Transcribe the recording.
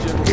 gentlemen.